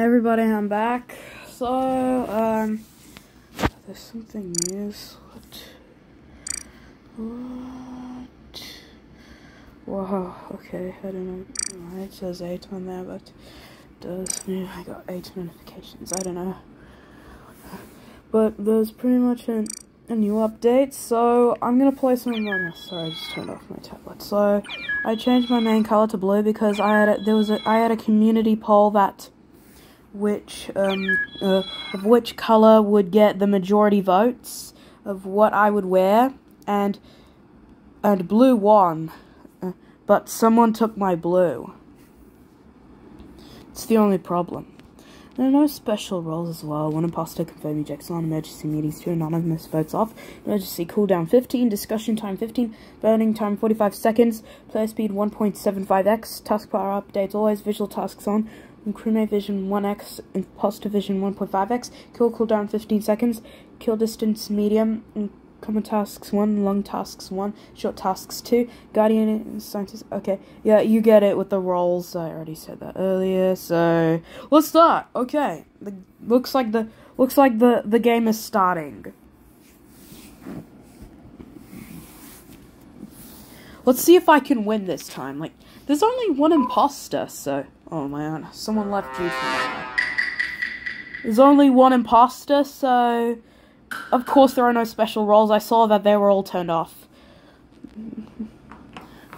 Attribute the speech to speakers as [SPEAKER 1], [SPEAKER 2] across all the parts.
[SPEAKER 1] Everybody, I'm back. So, um, there's something new. What? What? Wow, okay, I don't know. why It says 8 on there, but does mean I got 8 notifications. I don't know. But there's pretty much an, a new update, so I'm gonna play some of my. Sorry, I just turned off my tablet. So, I changed my main color to blue because I had a, there was a I had a community poll that which um, uh, of which color would get the majority votes of what I would wear, and and blue won, uh, but someone took my blue. It's the only problem. There are no special roles as well. One imposter confirm ejects on emergency meetings, two anonymous votes off. Emergency cooldown 15, discussion time 15, burning time 45 seconds, player speed 1.75x, taskbar updates always, visual tasks on, crewmate vision 1x, imposter vision 1.5x, kill cooldown 15 seconds, kill distance medium, common tasks 1, long tasks 1, short tasks 2, guardian scientist, okay, yeah, you get it with the roles, I already said that earlier, so, let's start, okay, the, looks like the, looks like the, the game is starting. Let's see if I can win this time, like, there's only one imposter, so... Oh man, someone left for There's only one imposter, so... Of course there are no special roles. I saw that they were all turned off.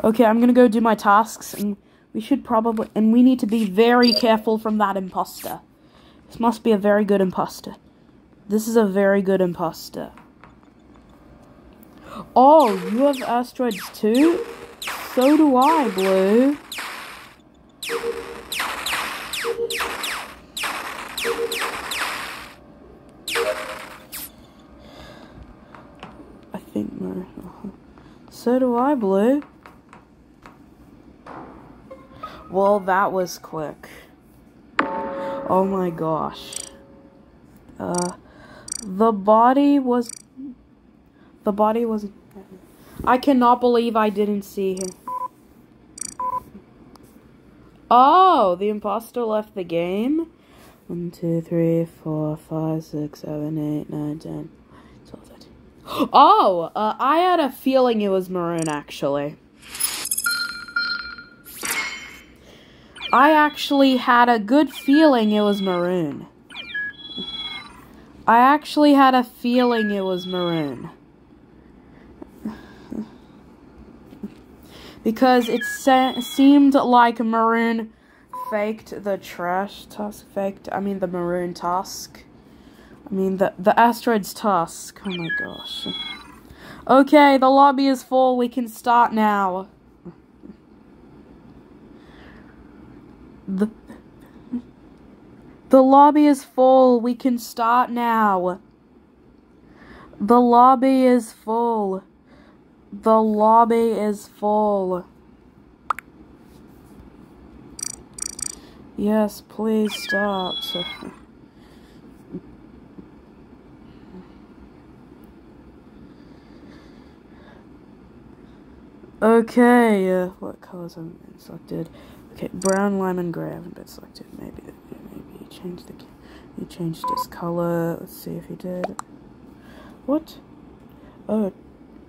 [SPEAKER 1] Okay, I'm gonna go do my tasks, and we should probably... And we need to be very careful from that imposter. This must be a very good imposter. This is a very good imposter. Oh, you have asteroids too? So do I, Blue. Think no. So do I, Blue. Well, that was quick. Oh my gosh. Uh, the body was... The body was... I cannot believe I didn't see him. Oh, the imposter left the game. One, two, three, four, five, six, seven, eight, nine, ten. Oh, uh, I had a feeling it was maroon, actually. I actually had a good feeling it was maroon. I actually had a feeling it was maroon. because it se seemed like Maroon faked the trash task. Faked, I mean the Maroon task. I mean the the asteroids task. Oh my gosh. Okay, the lobby is full. We can start now. The the lobby is full. We can start now. The lobby is full. The lobby is full. Yes, please stop. okay, uh, what colors have been selected? Okay, brown, lime, and gray haven't been selected. Maybe, maybe he changed the, he changed his color. Let's see if he did. What? Oh,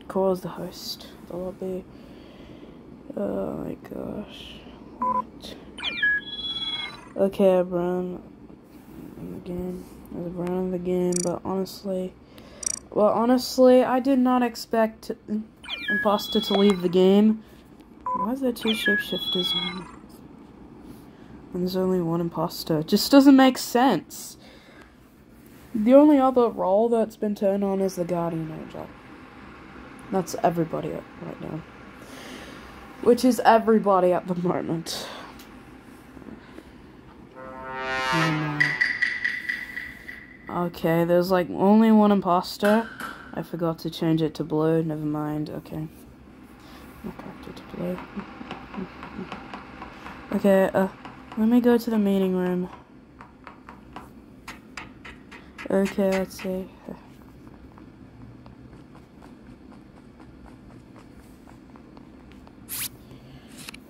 [SPEAKER 1] Call's the host. The lobby. Oh my gosh. What? Okay, I run the game. I was running the game, but honestly, well, honestly, I did not expect Imposter to leave the game. Why is there two shapeshifters? And there's only one imposter. Just doesn't make sense. The only other role that's been turned on is the Guardian Angel. That's everybody right now. Which is everybody at the moment. Hmm. Okay, there's like only one imposter. I forgot to change it to blue. Never mind. Okay. Okay, uh, let me go to the meeting room. Okay, let's see.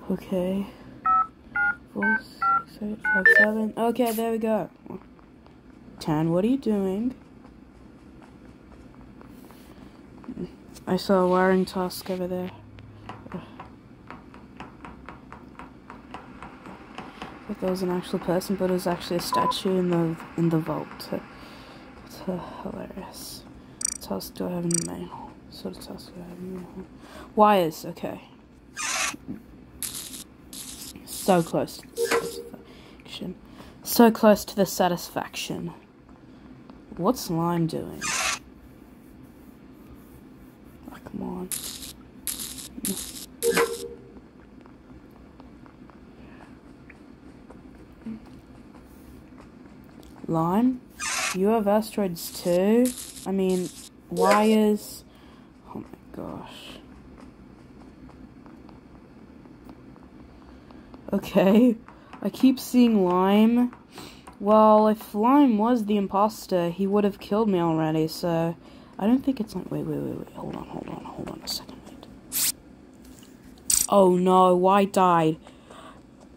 [SPEAKER 1] Okay. Four, six, eight, five, seven. Okay, there we go. Ten, what are you doing? I saw a wiring task over there. If there was an actual person, but it was actually a statue in the in the vault. It's uh, hilarious. What task do I have in the main hall? What sort of task do I have in the main hall? Wires, okay. So close to the satisfaction. So close to the satisfaction. What's Lime doing? Oh, come on. Lime? You have asteroids too? I mean, wires. Oh my gosh. Okay. I keep seeing Lime. Well, if Lime was the imposter, he would have killed me already, so I don't think it's like wait, wait, wait, wait, hold on, hold on, hold on a second, wait. Oh no, White died.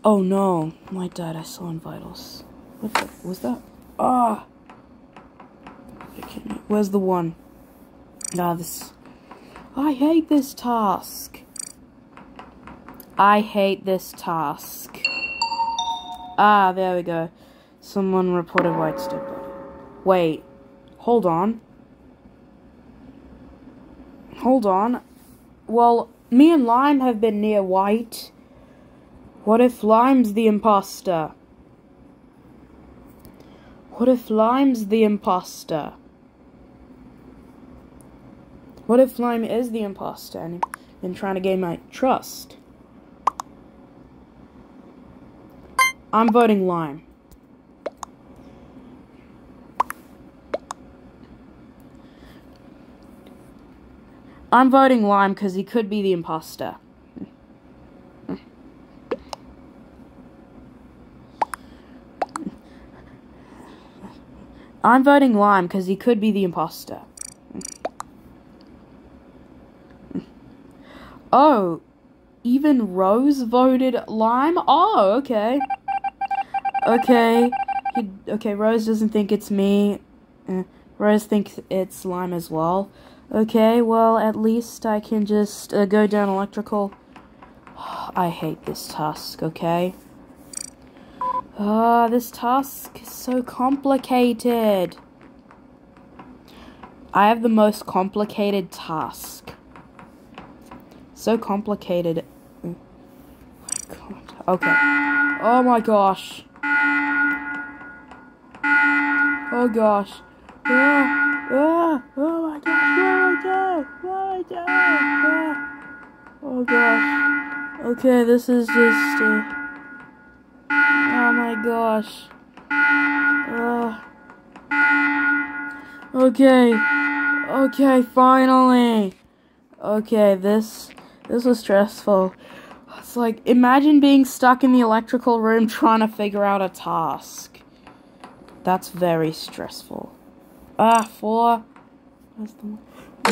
[SPEAKER 1] Oh no, White died, I saw in vitals. What the, was that? Ah! Where's the one? Ah, this. I hate this task. I hate this task. Ah, there we go. Someone reported White's dead. Wait. Hold on. Hold on. Well, me and Lime have been near White. What if Lime's the imposter? What if Lime's the imposter? What if Lime is the imposter and been trying to gain my trust? I'm voting Lime. I'm voting Lime because he could be the imposter. I'm voting Lime because he could be the imposter. Oh, even Rose voted Lime? Oh, okay. Okay. He, okay, Rose doesn't think it's me. Uh, Rose thinks it's Lime as well. Okay, well, at least I can just uh, go down electrical. I hate this task, okay? Ah, uh, this task is so complicated. I have the most complicated task. So complicated. Oh okay. Oh my gosh. Oh gosh. Ah, ah, oh my gosh, what do I do? What do I do? Oh gosh. Okay, this is just. Uh, oh my gosh. Uh, okay. Okay, finally. Okay, this this was stressful. It's like imagine being stuck in the electrical room trying to figure out a task. That's very stressful. Ah, four. Where's the one?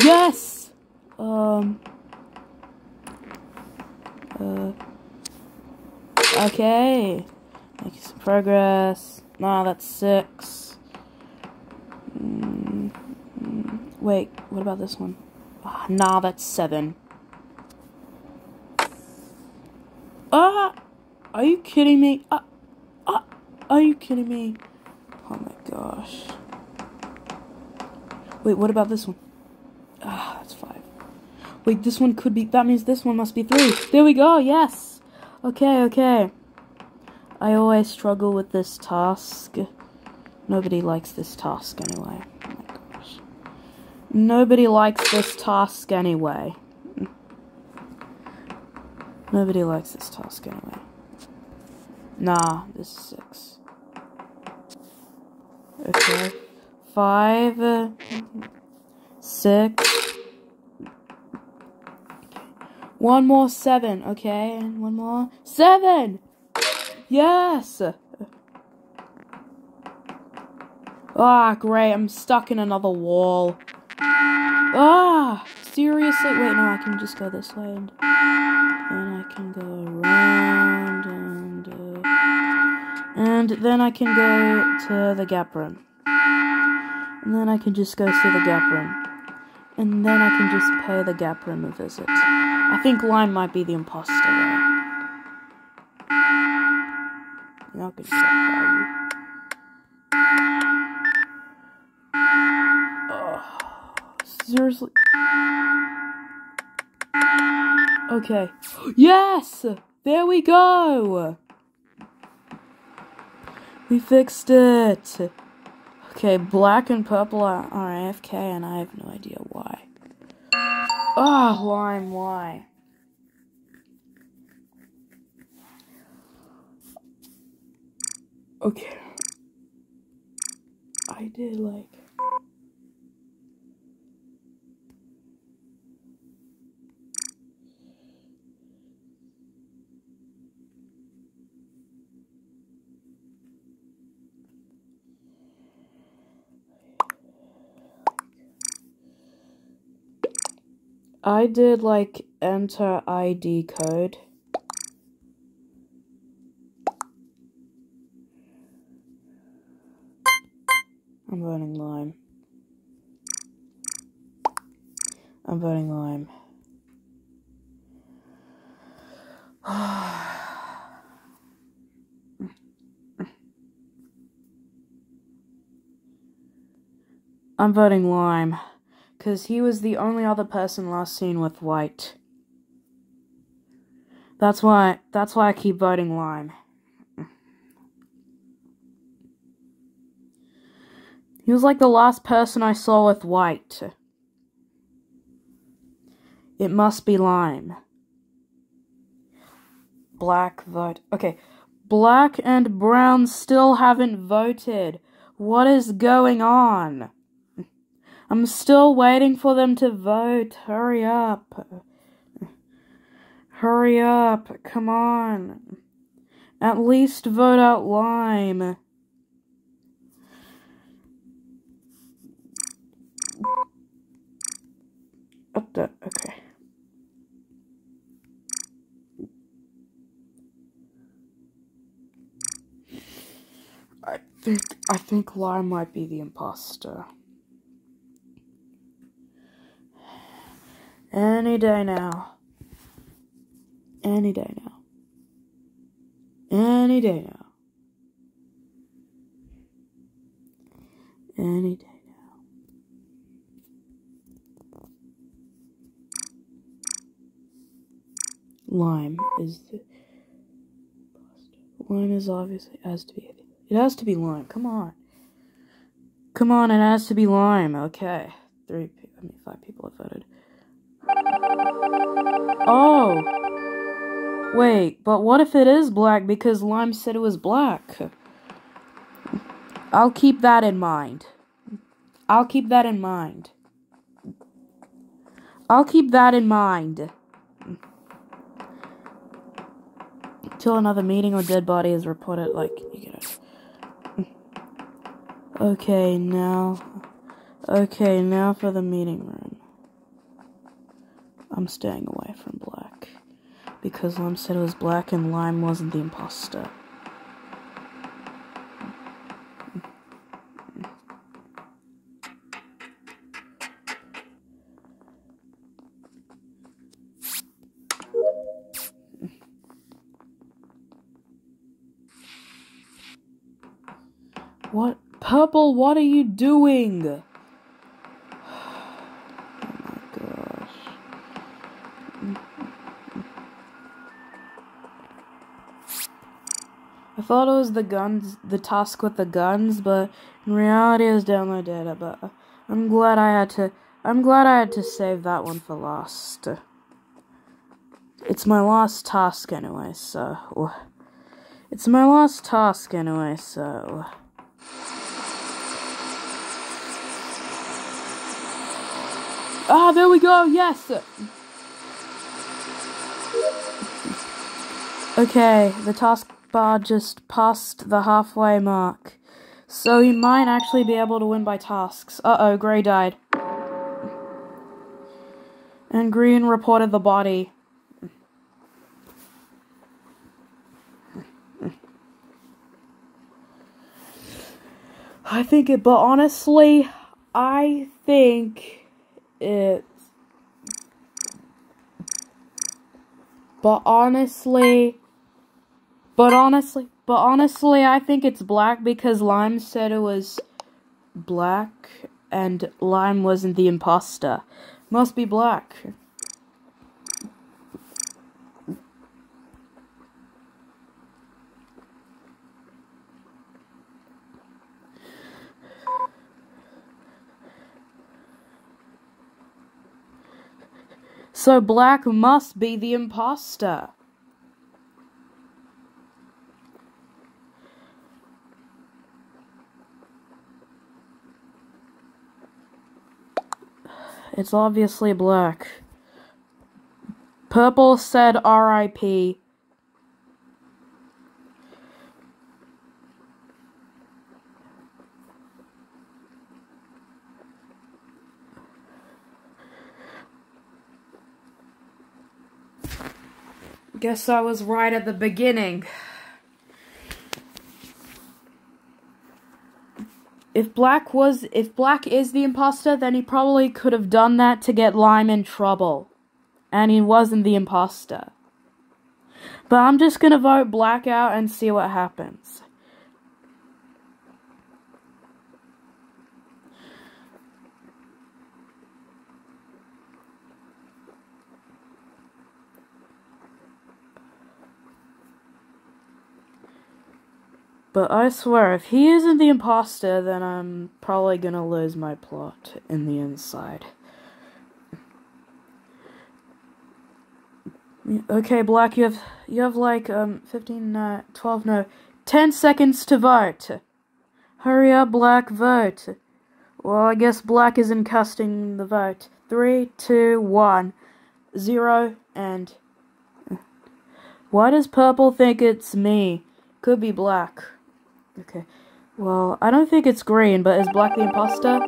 [SPEAKER 1] Yes! Um. Uh. Okay. Making some progress. Nah, that's six. Mm, mm, wait, what about this one? Oh, nah, that's seven. Ah! Are you kidding me? Ah! Ah! Are you kidding me? Oh my gosh. Wait, what about this one? Ah, that's five. Wait, this one could be. That means this one must be three. There we go. Yes. Okay. Okay. I always struggle with this task. Nobody likes this task anyway. Oh my gosh. Nobody likes this task anyway. Nobody likes this task anyway. Nah, this is six. Okay. Five. Uh, six. One more seven. Okay, and one more. Seven! Yes! Ah, great. I'm stuck in another wall. Ah! Seriously? Wait, no, I can just go this way and can go around and uh, And then I can go to the gap room. And then I can just go see the gap room. And then I can just pay the gap room a visit. I think Lime might be the imposter. Not gonna check. Oh, seriously. Okay. Yes! There we go! We fixed it! Okay, black and purple are, are AFK, and I have no idea why. Ah, oh, lime, why? Okay. I did like. I did like enter ID code. I'm voting lime. I'm voting lime. I'm voting lime. Because he was the only other person last seen with white. That's why, that's why I keep voting lime. He was like the last person I saw with white. It must be lime. Black vote. Okay. Black and brown still haven't voted. What is going on? I'm still waiting for them to vote. Hurry up. Hurry up. Come on. At least vote out Lime. Up the okay. I think I think Lime might be the imposter. Any day now. Any day now. Any day now. Any day now. Lime is the Lime is obviously has to be it has to be lime. Come on. Come on, it has to be lime. Okay. Three I mean five people have voted. Oh. Wait, but what if it is black because Lime said it was black? I'll keep that in mind. I'll keep that in mind. I'll keep that in mind. Till another meeting or dead body is reported, like, you it. Okay, now. Okay, now for the meeting room. I'm staying away from black. Because Lime said it was black and Lime wasn't the imposter. What? Purple, what are you doing? Thought it was the guns, the task with the guns, but in reality it was download data. But I'm glad I had to. I'm glad I had to save that one for last. It's my last task anyway, so. It's my last task anyway, so. Ah, there we go, yes! Okay, the task bar just passed the halfway mark. So you might actually be able to win by tasks. Uh-oh, Grey died. And Green reported the body. I think it, but honestly, I think it. But honestly, but honestly, but honestly, I think it's black because Lime said it was black and Lime wasn't the imposter. Must be black. So Black must be the imposter. It's obviously black. Purple said RIP. Guess I was right at the beginning. If Black was if Black is the imposter, then he probably could have done that to get Lime in trouble. And he wasn't the imposter. But I'm just gonna vote Black out and see what happens. But I swear, if he isn't the imposter, then I'm probably gonna lose my plot in the inside. Okay, Black, you have you have like um 15, uh, 12, no, 10 seconds to vote. Hurry up, Black, vote. Well, I guess Black isn't casting the vote. Three, two, one, zero, and. Why does Purple think it's me? Could be Black. Okay. Well, I don't think it's green, but is black the imposter?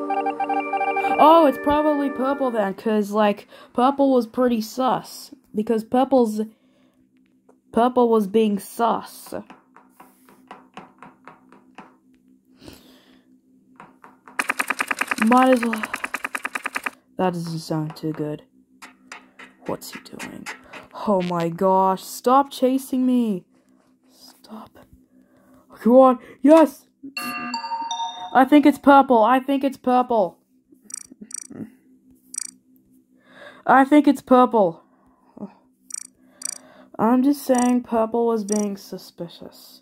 [SPEAKER 1] Oh, it's probably purple then, because, like, purple was pretty sus. Because purple's... Purple was being sus. Might as well... That doesn't sound too good. What's he doing? Oh my gosh, stop chasing me! Stop. Come on. Yes. I think it's purple. I think it's purple. I think it's purple. I'm just saying purple was being suspicious.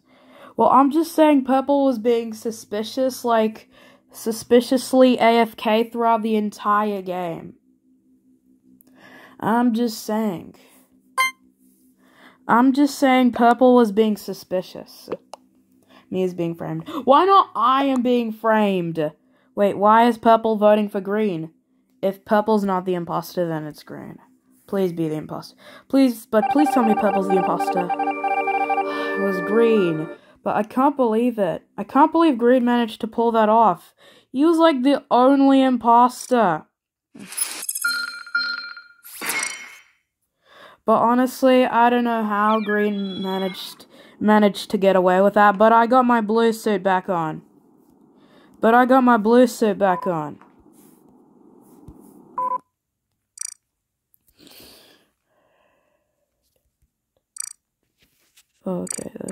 [SPEAKER 1] Well, I'm just saying purple was being suspicious, like, suspiciously AFK throughout the entire game. I'm just saying. I'm just saying purple was being suspicious me is being framed. Why not I am being framed? Wait, why is purple voting for green? If purple's not the imposter, then it's green. Please be the imposter. Please, but please tell me purple's the imposter. it was green. But I can't believe it. I can't believe green managed to pull that off. He was like the only imposter. But honestly, I don't know how green managed managed to get away with that, but I got my blue suit back on. But I got my blue suit back on. Okay. Uh,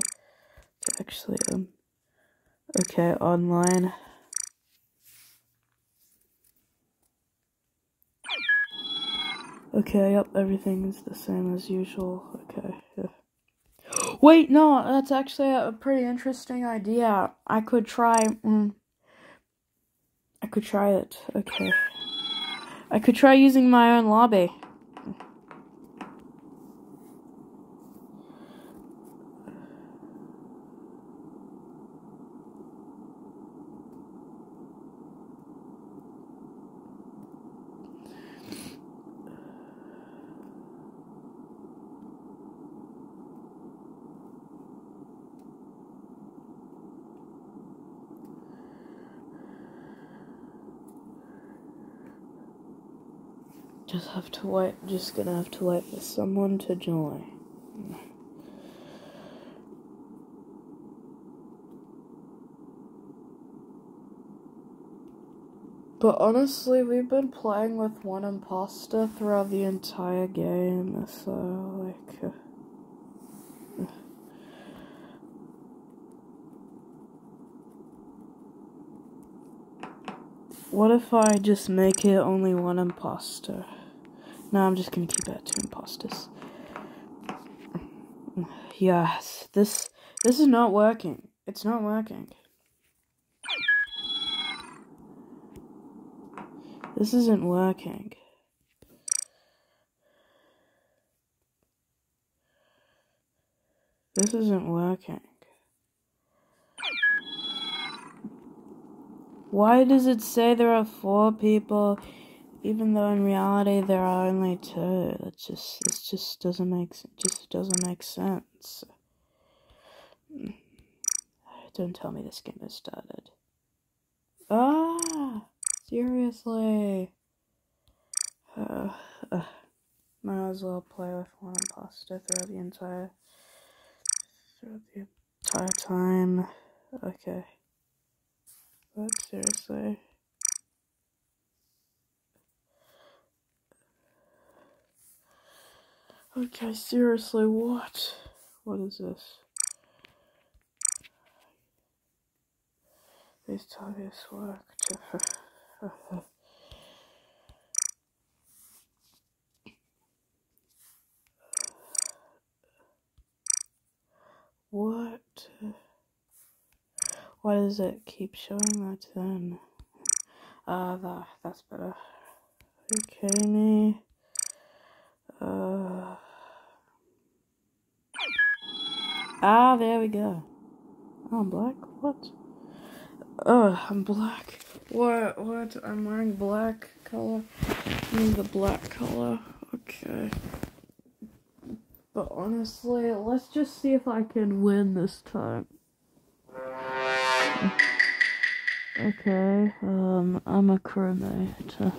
[SPEAKER 1] actually, um, okay, online. Okay, yep, everything is the same as usual. Okay, yeah. Wait, no, that's actually a pretty interesting idea. I could try. Mm, I could try it. Okay. I could try using my own lobby. Just have to wait, just gonna have to wait for someone to join. But honestly, we've been playing with one imposter throughout the entire game, so, like. Uh, what if I just make it only one imposter? No, I'm just gonna keep it two imposters. Yes, this this is not working. It's not working. This isn't working. This isn't working. Why does it say there are four people, even though in reality there are only two? That just it just doesn't make just doesn't make sense. Don't tell me this game has started. Ah. Seriously. Uh, uh, might as well play with one imposter throughout the entire throughout the entire time. Okay. But seriously. Okay, seriously, what? What is this? This obvious work to what? Why does it keep showing that then? Ah, uh, that, that's better. Kidding me? Uh, ah, there we go. Oh, I'm black? What? Oh, I'm black. What? What? I'm wearing black color. I'm the black color. Okay. But honestly, let's just see if I can win this time. Okay, um, I'm a crewmate.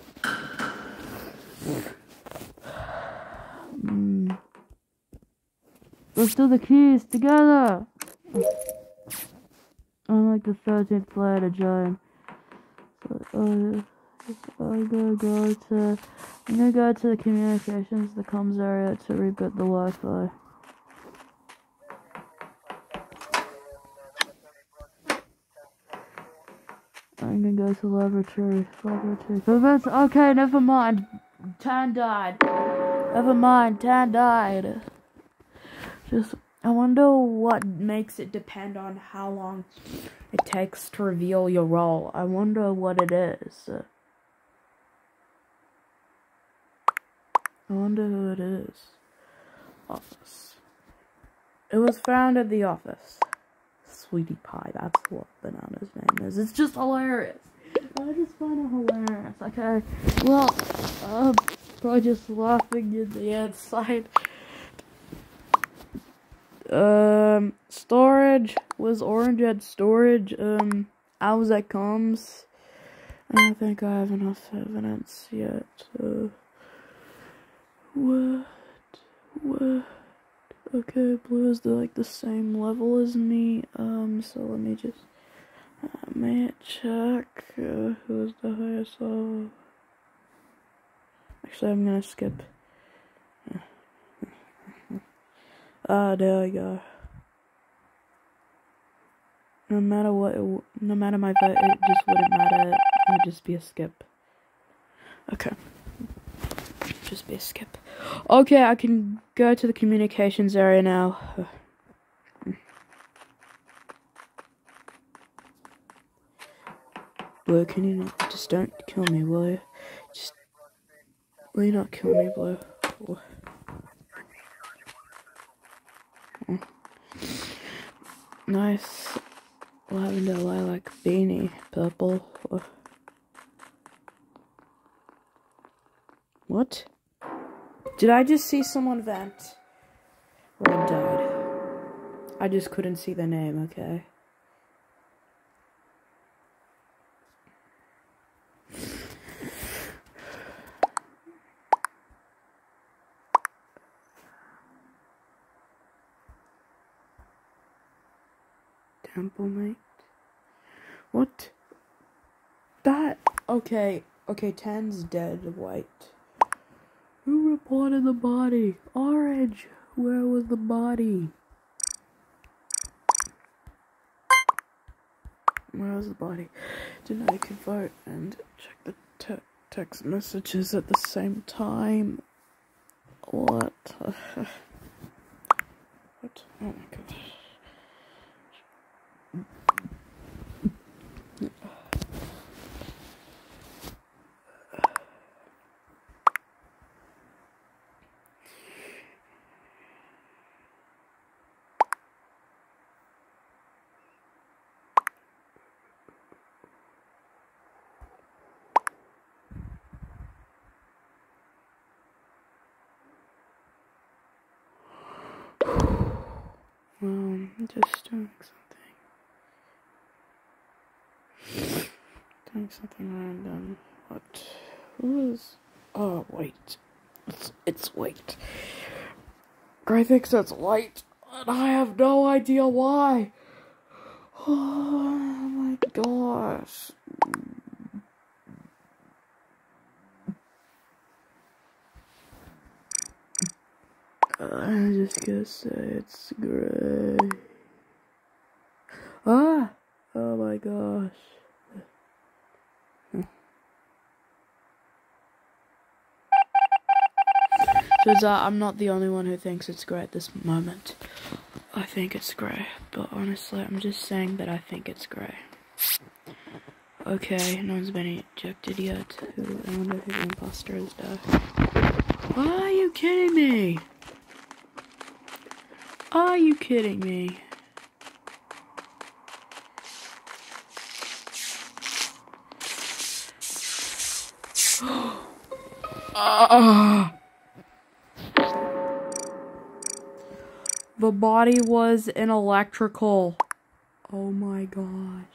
[SPEAKER 1] Let's do the keys together! I'm like the 13th player to join. So, uh, I'm gonna go to, I'm gonna go to the communications, the comms area to reboot the Wi-Fi. I'm gonna go to laboratory, laboratory. Okay, never mind. Tan died. Never mind, Tan died. Just I wonder what makes it depend on how long it takes to reveal your role. I wonder what it is. I wonder who it is. Office. It was found at the office. Sweetie Pie, that's what Banana's name is. It's just hilarious. I just find it hilarious. Okay, well, um, I'm probably just laughing in the inside. Um, storage was orange at storage. Um, I was at comms. I don't think I have enough evidence yet. Uh, what? What? Okay, blue is the, like the same level as me. Um, so let me just uh, may check uh, who is the highest level. Actually, I'm gonna skip. Ah, there we go. No matter what, it, no matter my vote, it just wouldn't matter. It would just be a skip. Okay. Just be a skip. Okay, I can go to the communications area now. Blue, can you not, just don't kill me, will you? Just, will you not kill me, Blue? Nice lavender lilac beanie, purple. What? Did I just see someone vent? Red died. I just couldn't see the name, okay? Temple mate. What? That Okay, okay, Tan's dead. White. Who reported the body? Orange. Where was the body? Where was the body? Didn't I can vote and check the te text messages at the same time? What? what? Oh my god. Um, just doing something. Doing something random. What? Who is? Oh, wait. It's, it's white. Gray thinks it's white, and I have no idea why. Oh my gosh. I'm just gonna say it's gray. Ah! Oh my gosh. Turns out I'm not the only one who thinks it's grey at this moment. I think it's grey, but honestly, I'm just saying that I think it's grey. Okay, no one's been ejected yet. I wonder who the imposter is, though. Are you kidding me? Are you kidding me? uh, the body was an electrical. Oh my gosh.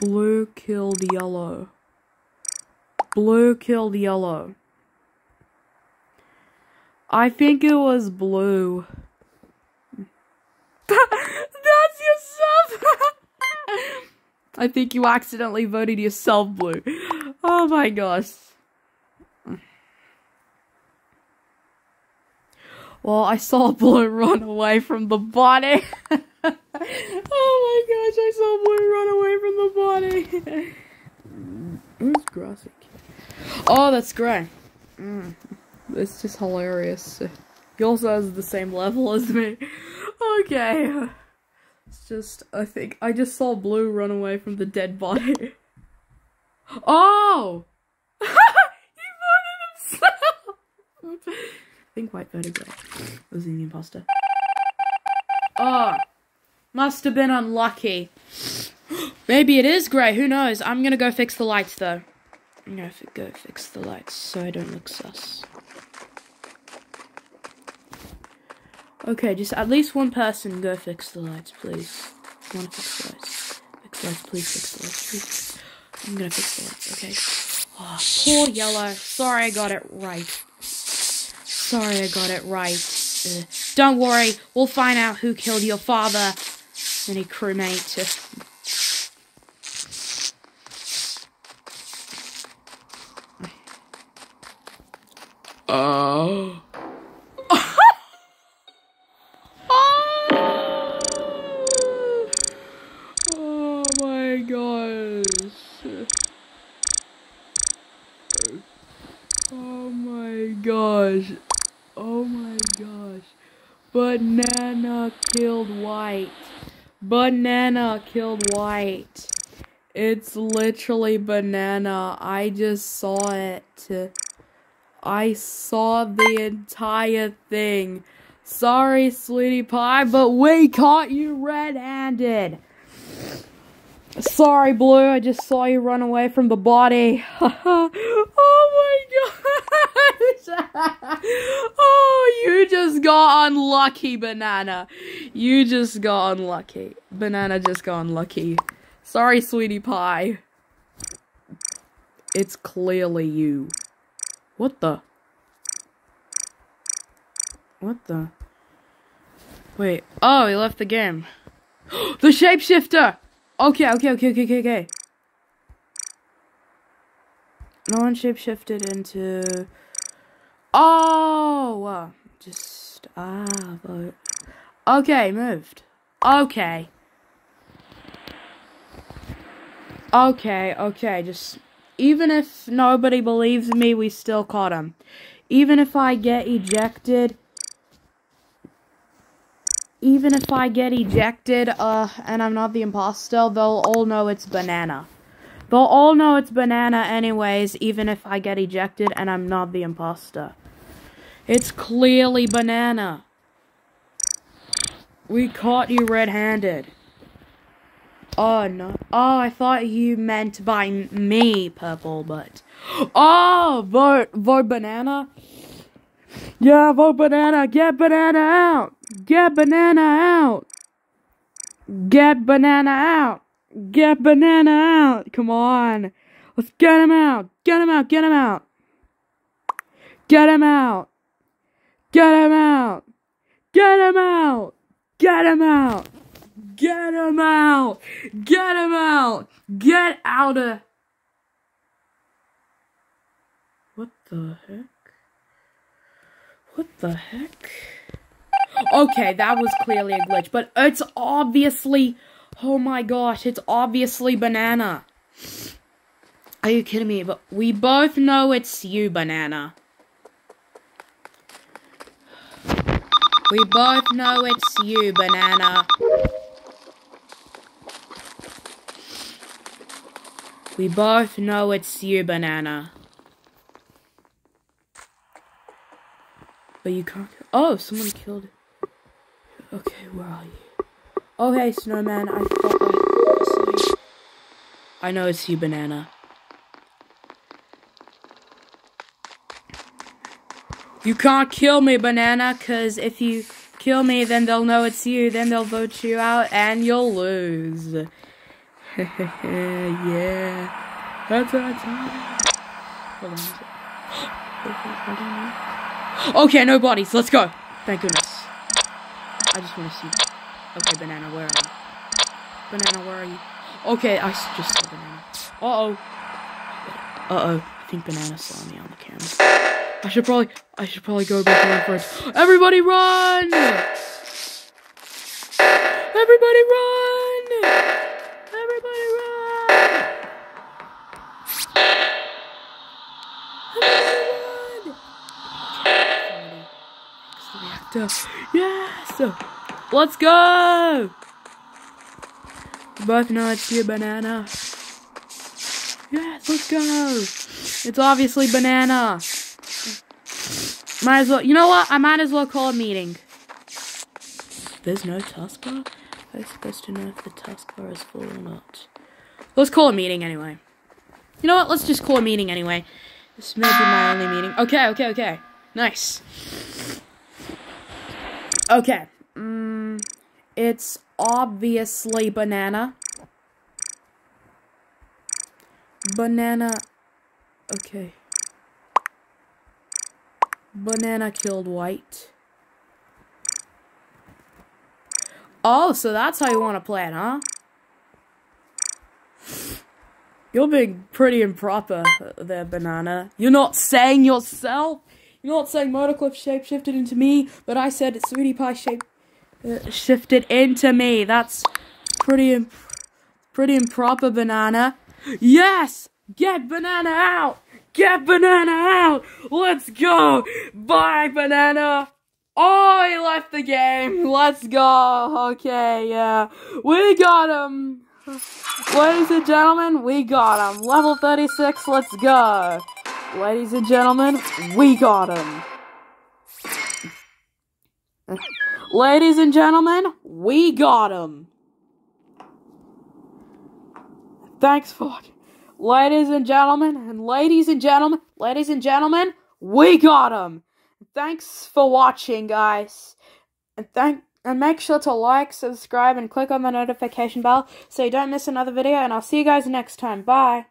[SPEAKER 1] Blue killed yellow. Blue killed yellow. I think it was blue. That's yourself! I think you accidentally voted yourself blue. Oh my gosh. Well, I saw blue run away from the body. oh my gosh, I saw blue run away from the body. Who's? Oh, that's grey. Mm. It's just hilarious. He also has the same level as me. Okay. It's just, I think, I just saw Blue run away from the dead body. Oh! he voted himself! I think White Grey. Was he the imposter? Oh! Must have been unlucky. Maybe it is Grey, who knows? I'm gonna go fix the lights though. I'm gonna go fix the lights so I don't look sus. Okay, just at least one person go fix the lights, please. Fix the lights. Fix the lights, please fix the lights, please. I'm gonna fix the lights, okay? Oh, poor yellow. Sorry I got it right. Sorry I got it right. Uh, don't worry, we'll find out who killed your father. Any crewmate. Oh. oh my gosh. Oh my gosh. Banana killed white. Banana killed white. It's literally banana. I just saw it. I saw the entire thing. Sorry, sweetie pie, but we caught you red-handed. Sorry, Blue, I just saw you run away from the body. oh you just got unlucky, Banana. You just got unlucky. Banana just got unlucky. Sorry, sweetie pie. It's clearly you. What the? What the? Wait. Oh, he left the game. the shapeshifter! Okay, okay, okay, okay, okay, okay. No one shapeshifted into. Oh, uh, just ah, vote. Okay, moved. Okay. Okay, okay, just even if nobody believes me, we still caught him. Even if I get ejected, even if I get ejected, uh, and I'm not the imposter, they'll all know it's banana. They'll all know it's banana anyways, even if I get ejected and I'm not the imposter. It's clearly banana. We caught you red-handed. Oh, no. Oh, I thought you meant by me, Purple, but... Oh, vote, vote banana. Yeah, vote banana. Get banana out. Get banana out. Get banana out. Get banana out. Come on. Let's get him out. Get him out. Get him out. Get him out. Get him out. Get him out. Get him out. Get him out. Get him out. Get out of. What the heck? What the heck? Okay, that was clearly a glitch, but it's obviously. Oh my gosh, it's obviously banana. Are you kidding me? But we both know it's you, banana. We both know it's you, banana. We both know it's you, banana. But you can't. Oh, someone killed. Okay, where are you? Oh, hey, snowman. I thought I. I know it's you, banana. You can't kill me, banana, because if you kill me, then they'll know it's you. Then they'll vote you out, and you'll lose. yeah. That's our time. Okay, no bodies. Let's go. Thank goodness. I just want to see. Okay, banana, where are you? Banana, where are you? Okay, I just saw banana. Uh-oh. Uh-oh. I think banana saw me on the camera. I should probably, I should probably go back around first. Everybody run! Everybody run! Everybody Running. Yes! Let's go! Both know it's your banana. Yes, let's go! It's obviously banana. Might as well, you know what? I might as well call a meeting. There's no taskbar? How am I supposed to know if the taskbar is full or not? Let's call a meeting anyway. You know what? Let's just call a meeting anyway. This may be my only meeting. Okay, okay, okay. Nice. Okay. Mm, it's obviously banana. Banana. Okay. Banana killed white. Oh, so that's how you want to play it, huh? You're being pretty improper there, Banana. You're not saying yourself you're not saying Murdercliff shape shifted into me, but I said it's Sweetie Pie shape uh, shifted into me. That's pretty imp pretty improper, Banana. Yes! Get Banana out! Get Banana out! Let's go! Bye, Banana! Oh, he left the game. Let's go. Okay, yeah. We got him. Ladies and gentlemen, we got him. Level 36, let's go. Ladies and gentlemen, we got him. Ladies and gentlemen, we got him. Thanks for watching. Ladies and gentlemen, and ladies and gentlemen, ladies and gentlemen, we got him. Thanks for watching, guys. And thank and make sure to like, subscribe, and click on the notification bell so you don't miss another video. And I'll see you guys next time. Bye.